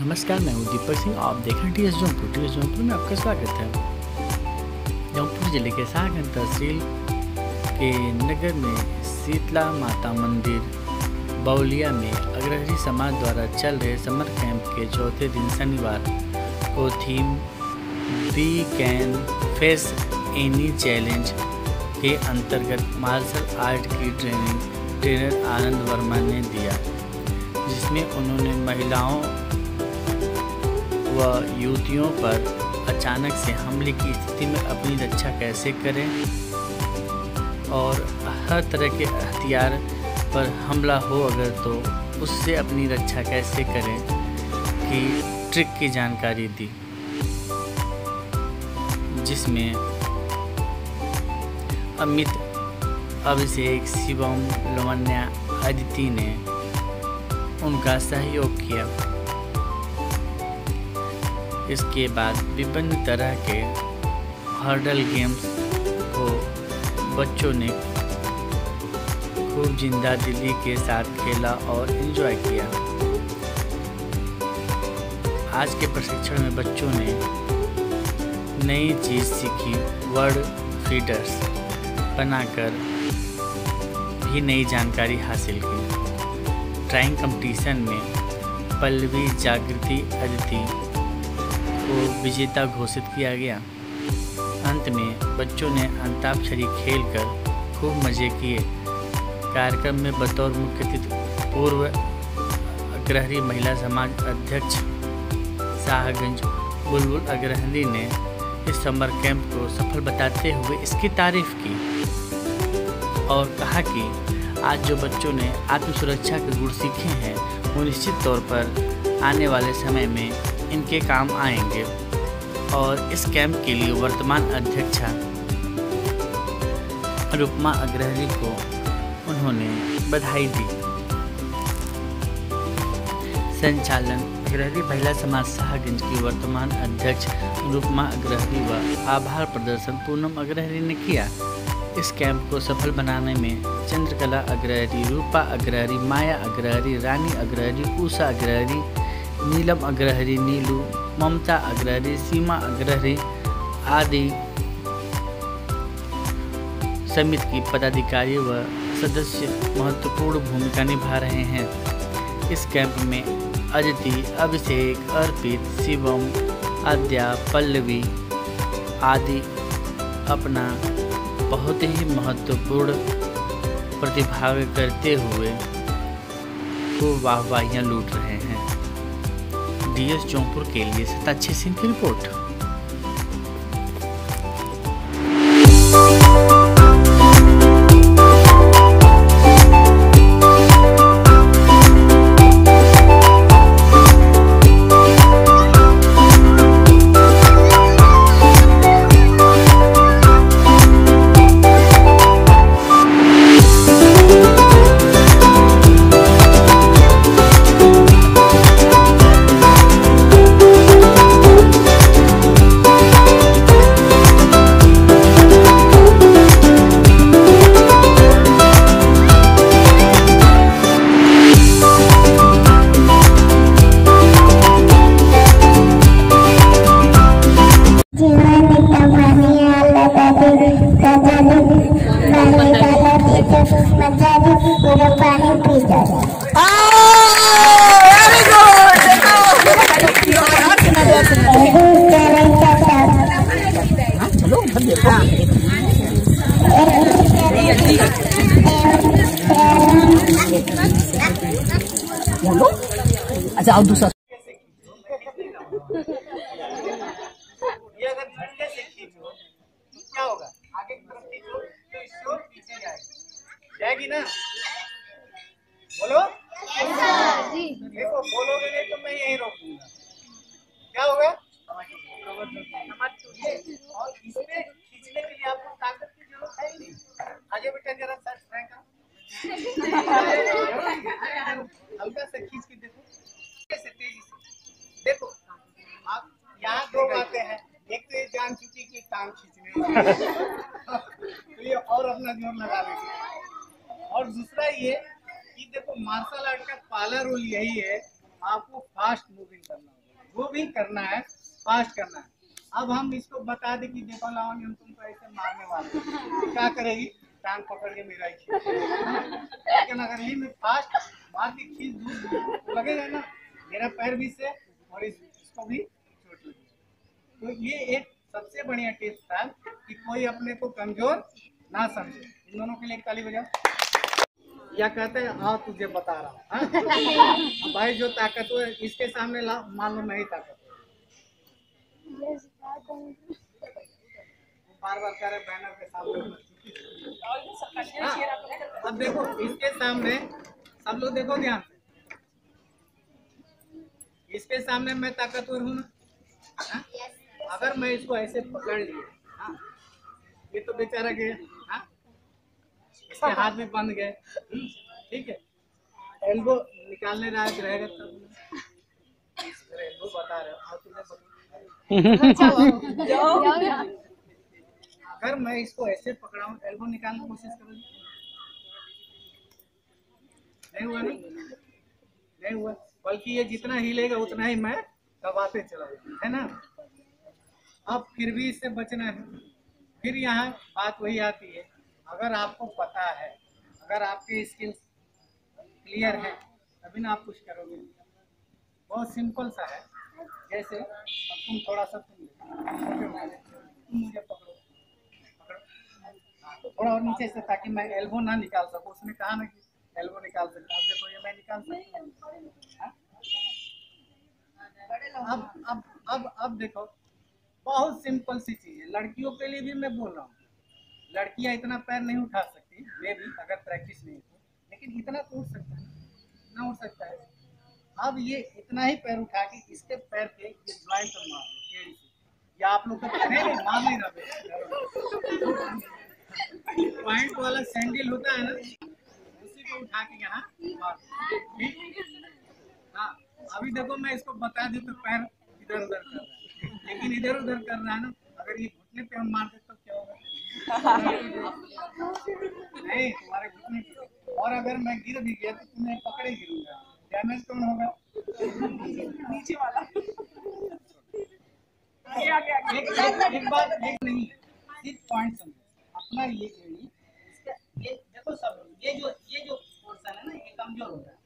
नमस्कार, मैं हूँ दीपक सिंह। आप देख रहे हैं T S Jaunpur. T S Jaunpur में आपका स्वागत है। जौनपुर ज़िले के सागन तहसील के नगर में शीतला माता मंदिर, बौलिया में अग्रहरी समाज द्वारा चल रहे समर कैंप के चौथे दिन शनिवार को theme we can face any challenge के अंतर्गत मार्शल आर्ट की ट्रेनिंग, ट्रेनर आनंद वर्मा ने दिया, जिसमें उन्होंने महिलाओं व युवतियों पर अचानक से हमले की स्थिति में अपनी रक्षा कैसे करें? और हर तरह के हथियार पर हमला हो अगर तो उससे अपनी रक्षा कैसे करें? की ट्रिक की जानकारी दी। जिसमें अमित, अभिषेक, शिवम, लवन्या अदिति ने उनका सहयोग किया। इसके बाद विभिन्न तरह के हर्डल गेम्स को बच्चों ने खूब ज़िंदा दिली के साथ खेला और एंजॉय किया। आज के प्रशिक्षण में बच्चों ने नई चीज़ सीखी वर्ड फीडर्स बनाकर भी नई जानकारी हासिल की। ड्राइंग कंपटीशन में पल्लवी जागृति अदिति को विजेता घोषित किया गया। अंत में बच्चों ने अंताक्षरी खेलकर खूब मज़े किए। कार्यक्रम में बतौर मुख्य अतिथि, पूर्व अग्रहरी महिला समाज अध्यक्ष शाहगंज बुलबुल अग्रहरी ने इस समर कैंप को सफल बताते हुए इसकी तारीफ़ की और कहा कि आज जो बच्चों ने आत्म सुरक्षा के गुण सीखे हैं, वो निश्चित तौर पर आने वाले समय में इनके काम आएँगे और इस कैंप के लिए वर्तमान अध्यक्षा रुपमा अग्रहरी को उन्होंने बधाई दी। संचालन, अग्रहरी महिला समाज शाहगंज की वर्तमान अध्यक्ष रुपमा अग्रहरी व आभार प्रदर्शन पूनम अग्रहरी ने किया। इस कैंप को सफल बनाने में चंद्रकला अग्रहरी, रूपा अग्रहरी, माया अग्रहरी, रानी अग्रहरी उषा अग्रहरी नीलम अग्रहरी नीलू ममता अग्रहरी सीमा अग्रहरी आदि समिति की पदाधिकारी व सदस्य महत्वपूर्ण भूमिका निभा रहे हैं। इस कैंप में अदिति अभिषेक अर्पित शिवम आद्या पल्लवी आदि अपना बहुत ही महत्वपूर्ण प्रतिभाग करते हुए खूब वाहवाहियाँ लूट रहे हैं। डीएस जौनपुर के लिए सताक्षी सिंह की रिपोर्ट। अच्छा और दूसरा दूसरा ये कि देखो मार्शल आर्ट का पहला रूल यही है आपको फास्ट मूविंग करना होगा। इसको भी करना है फास्ट करना है। अब हम इसको बता दें कि देखो लाओ हम तुमको ऐसे मारने वाले क्या करेगी? टांग पकड़ के मेरा लेकिन अगर ही मैं फास्ट मार के खींच दूँ तो लगेगा ना मेरा पैर भी से और इस, इसको भी चोट लगी। तो ये एक सबसे बढ़िया टिप्स था कि कोई अपने को कमज़ोर ना समझे। इन दोनों के लिए ताली बजाओ। या कहते हैं हाँ तुझे बता रहा हूँ हाँ? भाई जो ताकतवर है, इसके सामने ला मान लो मैं ही ताकतवर वो बार बार कह रहे बैनर के सामने हाँ, अब देखो इसके सामने सब लोग देखो ध्यान से इसके सामने मैं ताकतवर हूँ ना हाँ? अगर मैं इसको ऐसे पकड़ लिया हाँ? ये तो बेचारा गया? इसके हाथ में बंद गए। हम्म, ठीक है। एल्बो निकालने लायक रहेगा तब। ना। एल्बो बता रहे हो। और अगर मैं इसको ऐसे पकड़ाऊं एल्बो निकालने की कोशिश करो। नहीं हुआ नहीं नहीं हुआ। बल्कि ये जितना हिलेगा उतना ही मैं दबाते चला है ना? अब फिर भी इससे बचना है। फिर यहाँ बात वही आती है। अगर आपको पता है, अगर आपके स्किल्स क्लियर है, तभी ना आप कुछ करोगे। बहुत सिंपल सा है। जैसे अब तुम थोड़ा सा तुम तुम मुझे पकड़ो पकड़ो थोड़ा और नीचे से ताकि मैं एल्बो ना निकाल सकूँ। उसने कहा ना कि एल्बो निकाल सकता अब देखो, ये मैं निकाल सकता हाँ? अब अब अब अब देखो, बहुत सिंपल सी चीज़ है। लड़कियों के लिए भी मैं बोल रहा हूँ। लड़कियाँ इतना पैर नहीं उठा सकती वे भी, अगर प्रैक्टिस नहीं हो लेकिन इतना तो उठ सकता है इतना उठ सकता है। अब ये इतना ही पैर उठा के इसके पैर पे ज्वाइंट मार दो या आप लोग को नहीं नहीं मार नहीं रहा ज्वाइंट वाला सैंडल होता है ना, उसी को उठा के यहाँ हाँ अभी देखो मैं इसको बता दूँ तो पैर इधर उधर कर रहा है। लेकिन इधर उधर कर रहा है ना, अगर ये घुटने पे हम मार दे तो क्या होगा? नहीं तुम्हारे घुटने और अगर मैं गिर भी गया तो तुम्हें पकड़े गिरूँगा। डैमेज कौन होगा नीचे वाला। एक, एक, एक बात एक नहीं सिर्फ़ पॉइंट समझो। अपना ये इसका ये देखो सब ये जो ये जो पोर्शन है ना ये कमज़ोर होता है।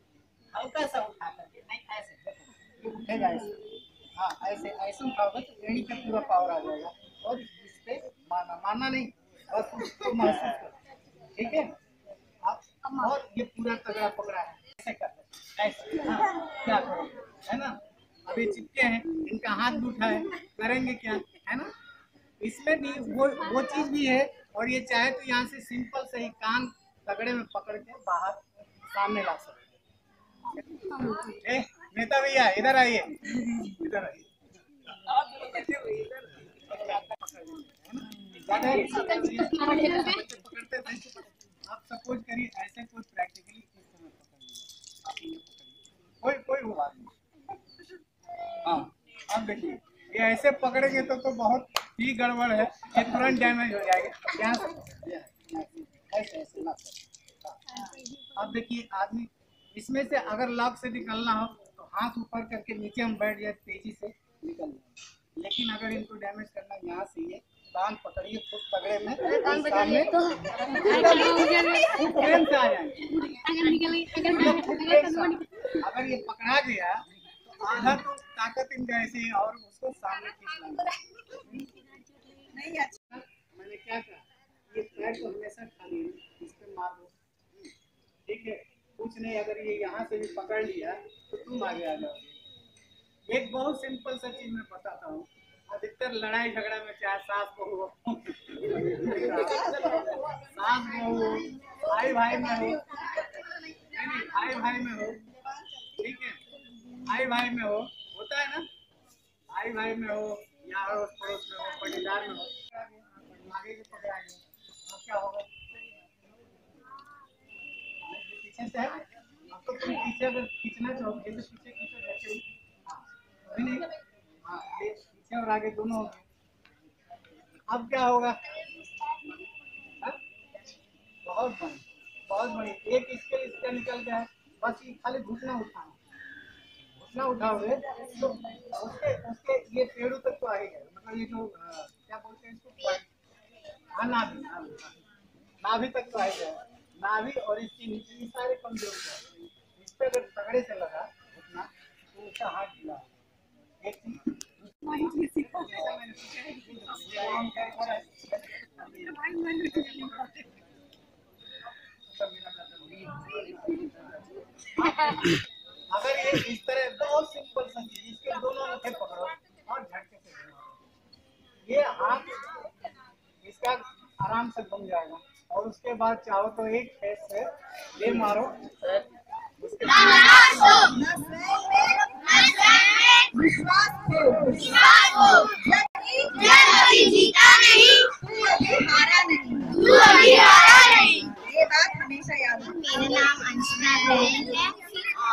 हल्का सा उठा करके नहीं ऐसे देखो। ऐसे हाँ ऐसे ऐसे उठाओगे तो एड़ी पे पूरा पावर आ जाएगा। और इस पे मारना मारना नहीं। बस उसको महसूस करो। ठीक है? आप और ये पूरा तगड़ा पकड़ा है। ऐसे कर ऐसे। हाँ क्या करो? है ना? अभी चिपके हैं, इनका हाथ उठा है। करेंगे क्या? है ना? इसमें भी वो वो चीज़ भी है, और ये चाहे तो यहाँ से सिंपल से ही कान तगड़े में पकड़ के बाहर सामने ला सकते नेता भैया, इधर आइए। इधर आइए। आप सपोज़ करिए ऐसे कोई प्रैक्टिकली समय कोई कोई बात नहीं हाँ अब देखिए, ये ऐसे पकड़ेंगे तो तो बहुत ही गड़बड़ है ये तुरंत डैमेज हो जाएगा हाँ। अब देखिए आदमी इसमें से अगर लॉक से निकलना हो तो हाथ ऊपर करके नीचे हम बैठ जाए तेज़ी से निकल जाए लेकिन अगर इनको डैमेज करना यहाँ से ये कान पकड़िए खूब तगड़े में। सामने खूब प्रेम से आ जाएँगे। अगर ये पकड़ा गया तो आधा तो ताकत इनका ऐसे है और उसको सामने खींचना है। मैंने क्या कहा? ये पैर को हमेशा खाली इस पे मार दो। ठीक है कुछ नहीं अगर ये यहाँ से भी पकड़ लिया तो तुम आगे आ जाओगे एक बहुत सिंपल सा चीज़ मैं बताता हूँ। अधिकतर लड़ाई झगड़ा में चाहे सास बहू हो। सास बहू हो, भाई भाई में हो नहीं नहीं भाई भाई में हो, ठीक है? भाई भाई में हो, होता है ना? भाई भाई में हो, या अड़ोस पड़ोस में हो पटीदार में हो। आगे के पकड़ा अब क्या होगा? तो तुम पीछे अगर खींचना चाहोगे तो पीछे खींचो, जैसे ही। नहीं? हाँ पीछे और आगे दोनों? हो अब क्या होगा? हाँ? बहुत बढ़िया बहुत बढ़िया एक इसके इसका निकल गया है। बस ये खाली घुटना उठाना। इतना उठाओगे तो उसके उसके ये पेड़ों तक तो आएगा। मतलब ये जो क्या बोलते हैं इसको? हाँ नाभि नाभि नाभि तक तो आएगा। नाभि और इसके नीचे सारे कमज़ोर हो। हैं। इस पे अगर तगड़े से लगा उतना तो उसका हाथ ढीला होगा। एक चीज़ अगर ये इस तरह बहुत सिंपल सा चीज़ इसके दोनों अंगूठे पकड़ो और झटके से ये हाथ इसका आराम से घूम जाएगा और उसके बाद चाहो तो एक फेस से ये मारो उसके। मेरा नाम रैन है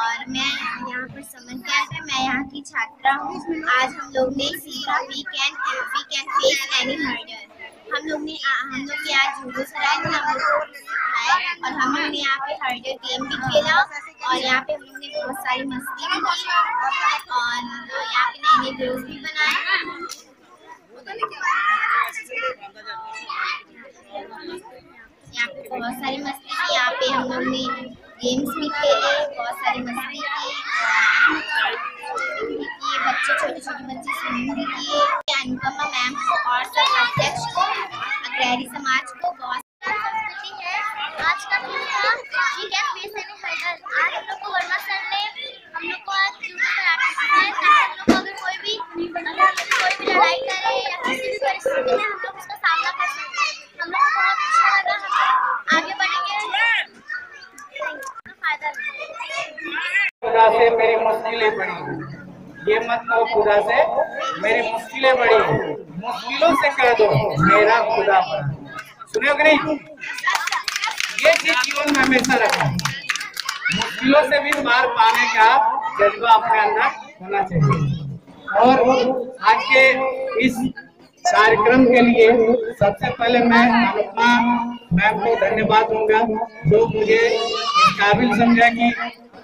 और मैं यहाँ पर समझ गया है मैं यहाँ की छात्रा हूँ। आज हम लोग ने सीखा we can we can face any hurdle हम लोग ने हम लोग के आज सराय ने हम लोग को सिखाया और हम लोग ने यहाँ पे हर्डर गेम भी खेला और यहाँ पे हम लोग ने बहुत सारी मस्ती भी की और यहाँ पे नए नए दोस्त भी बनाए। यहाँ पे बहुत सारी मस्ती की, यहाँ पे हम लोग ने गेम्स भी खेले। बहुत मुश्किलें बढ़ी ये मत कहो खुदा से, मेरी मुश्किलें बढ़ी मुश्किलों से कह दो, मेरा खुदा बड़ा सुने कि नहीं? ये चीज़ जीवन में हमेशा रखना। मुश्किलों से भी मार पाने का जज्बा अपने अंदर होना चाहिए। और आज के इस कार्यक्रम के लिए सबसे पहले मैं अनुपमा मैम को धन्यवाद दूँगा जो मुझे काबिल समझा कि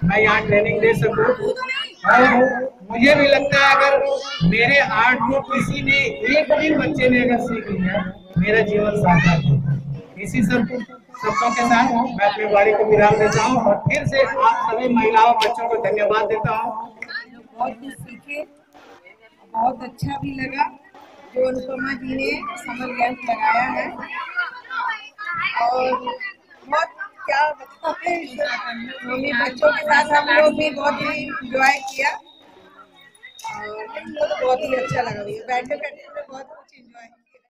मैं यहाँ ट्रेनिंग दे सकूँ। और मुझे भी लगता है अगर मेरे आर्ट को किसी ने, एक भी बच्चे ने अगर सीख लिया, मेरा जीवन सार्थक इसी सब शब्दों के साथ मैं अपनी वाणी को विराम देता हूँ और फिर से आप सभी महिलाओं, बच्चों को धन्यवाद देता हूँ। बहुत कुछ सीखे। बहुत अच्छा भी लगा जो अनुपमा जी ने समर कैंप लगाया है। और बहुत क्या मम्मी, बच्चों के साथ हम लोग भी बहुत ही इंजॉय किया। और तो बहुत ही अच्छा लगा भैया। बैठे बैठे हमने बहुत कुछ इंजॉय